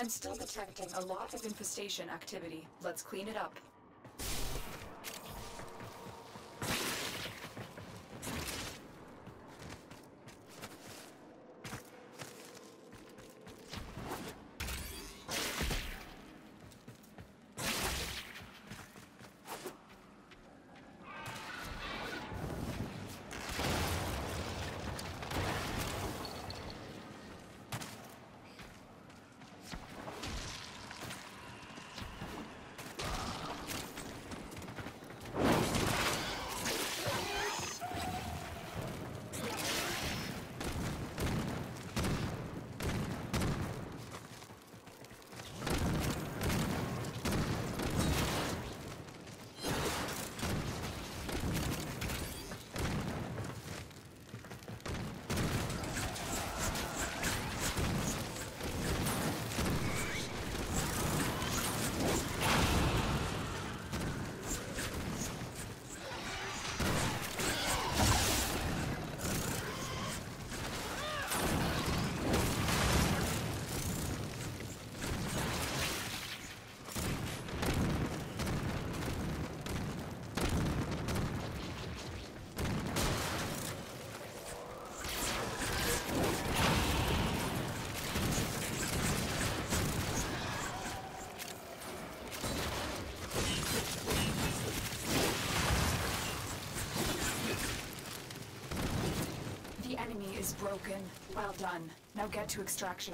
I'm still detecting a lot of infestation activity. Let's clean it up. The enemy is broken. Well done. Now get to extraction.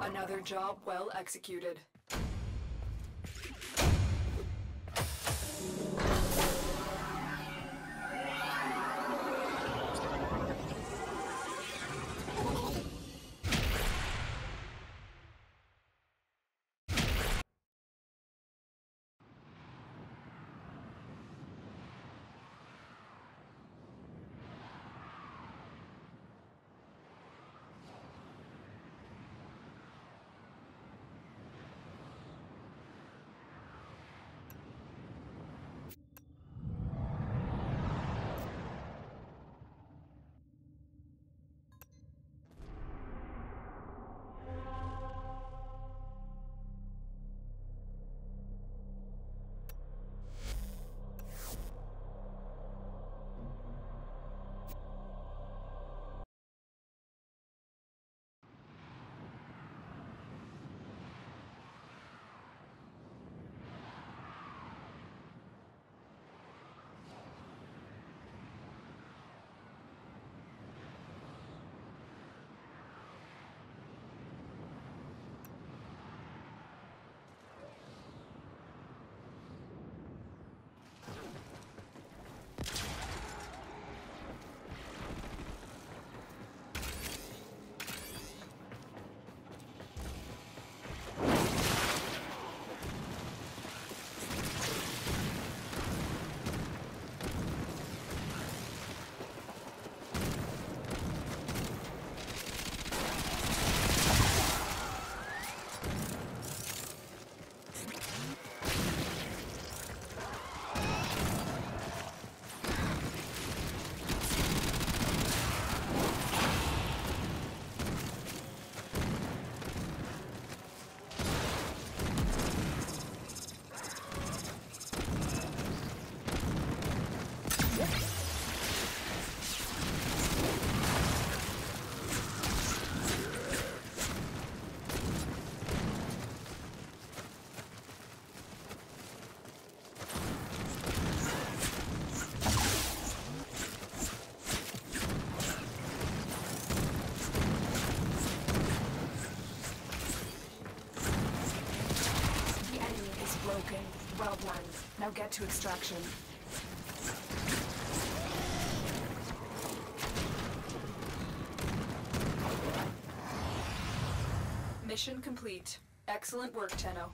Another job well executed. Now get to extraction. Mission complete. Excellent work, Tenno.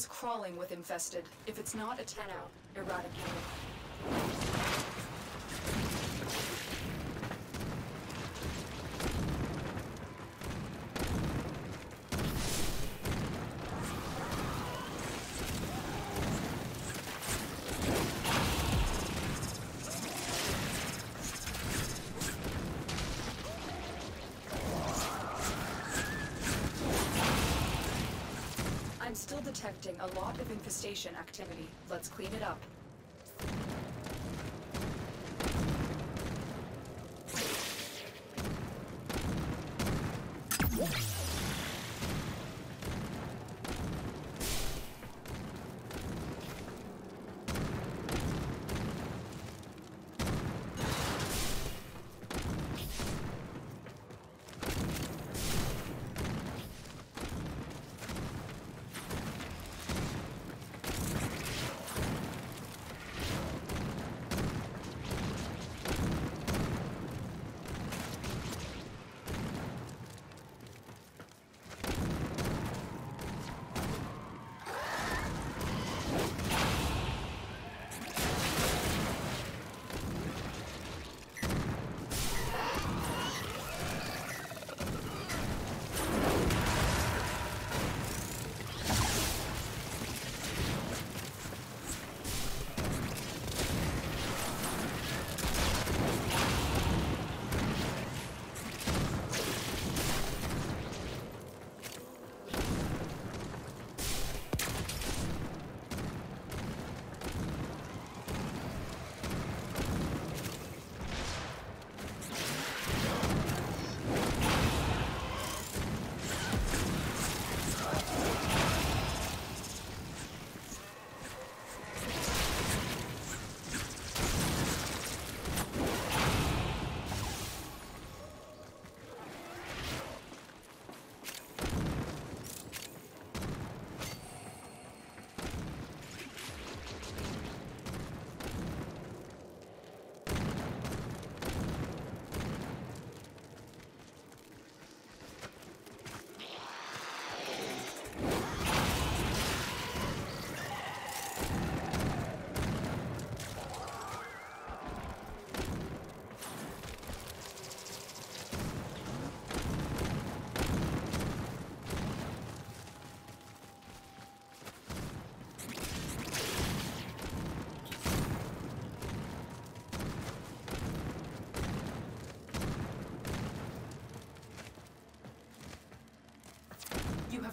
Is crawling with infested. If it's not a Tenno out, eradicate it. I'm still detecting a lot of infestation activity. Let's clean it up.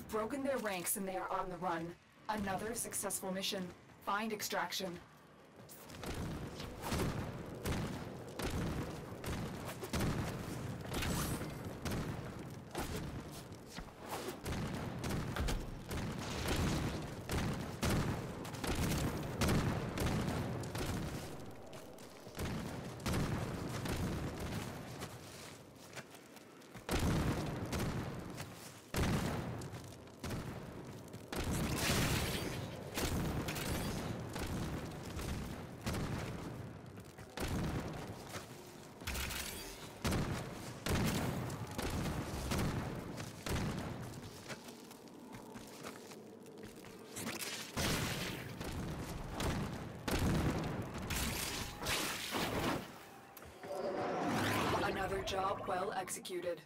Broken their ranks and they are on the run. Another successful mission. Find extraction. Another job well executed.